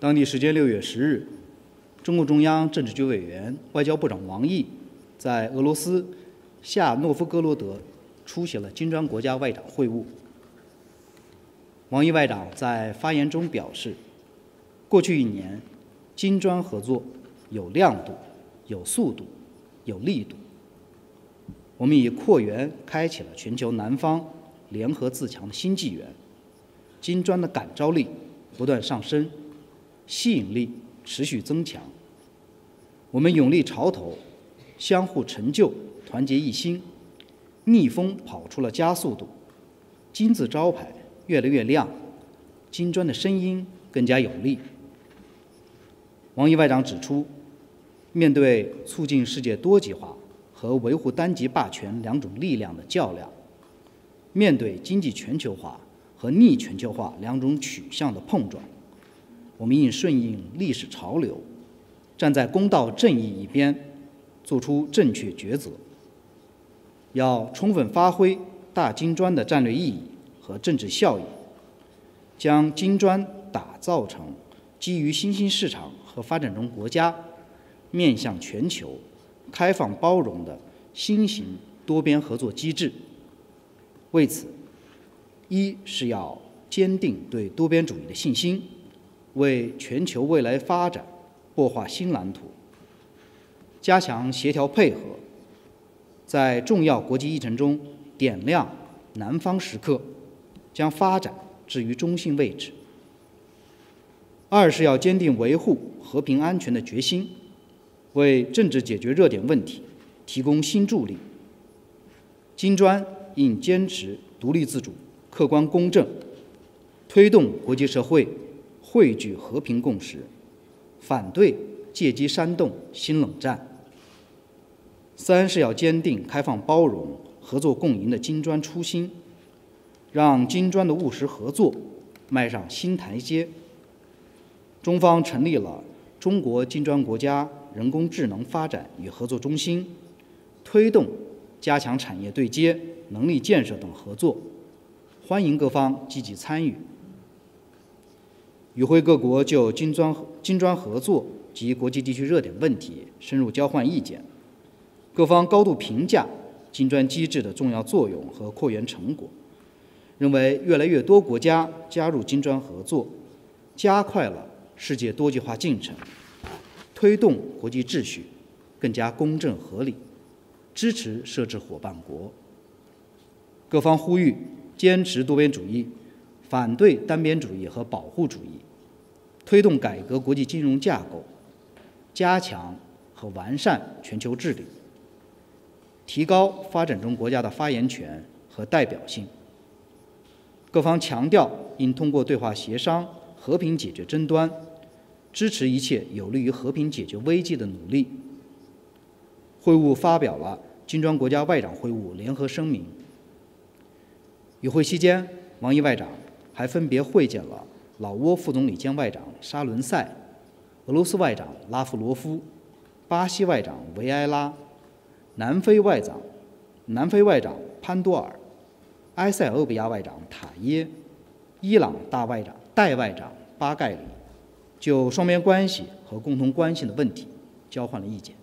当地时间六月十日，中共中央政治局委员、外交部长王毅在俄罗斯夏诺夫哥罗德出席了金砖国家外长会晤。王毅外长在发言中表示，过去一年，金砖合作有亮度、有速度、有力度。我们以扩员开启了全球南方联合自强的新纪元，金砖的感召力不断上升，吸引力持续增强。我们勇立潮头，相互成就，团结一心，逆风跑出了加速度，金字招牌。越来越亮，金砖的声音更加有力。王毅外长指出，面对促进世界多极化和维护单极霸权两种力量的较量，面对经济全球化和逆全球化两种取向的碰撞，我们应顺应历史潮流，站在公道正义一边，做出正确抉择。要充分发挥大金砖的战略意义。和政治效益，将金砖打造成基于新兴市场和发展中国家、面向全球、开放包容的新型多边合作机制。为此，一是要坚定对多边主义的信心，为全球未来发展擘画新蓝图；加强协调配合，在重要国际议程中点亮南方时刻。将发展置于中心位置。二是要坚定维护和平安全的决心，为政治解决热点问题提供新助力。金砖应坚持独立自主、客观公正，推动国际社会汇聚和平共识，反对借机煽动新冷战。三是要坚定开放包容、合作共赢的金砖初心。让金砖的务实合作迈上新台阶。中方成立了中国金砖国家人工智能发展与合作中心，推动加强产业对接、能力建设等合作，欢迎各方积极参与。与会各国就金砖金砖合作及国际地区热点问题深入交换意见，各方高度评价金砖机制的重要作用和扩员成果。认为越来越多国家加入金砖合作，加快了世界多极化进程，推动国际秩序更加公正合理，支持设置伙伴国。各方呼吁坚持多边主义，反对单边主义和保护主义，推动改革国际金融架构，加强和完善全球治理，提高发展中国家的发言权和代表性。各方强调，应通过对话协商和平解决争端，支持一切有利于和平解决危机的努力。会晤发表了金砖国家外长会晤联合声明。与会期间，王毅外长还分别会见了老挝副总理兼外长沙伦塞、俄罗斯外长拉夫罗夫、巴西外长维埃拉、南非外长南非外长潘多尔。埃塞俄比亚外长塔耶、伊朗大外长代外长巴盖里就双边关系和共同关心的问题交换了意见。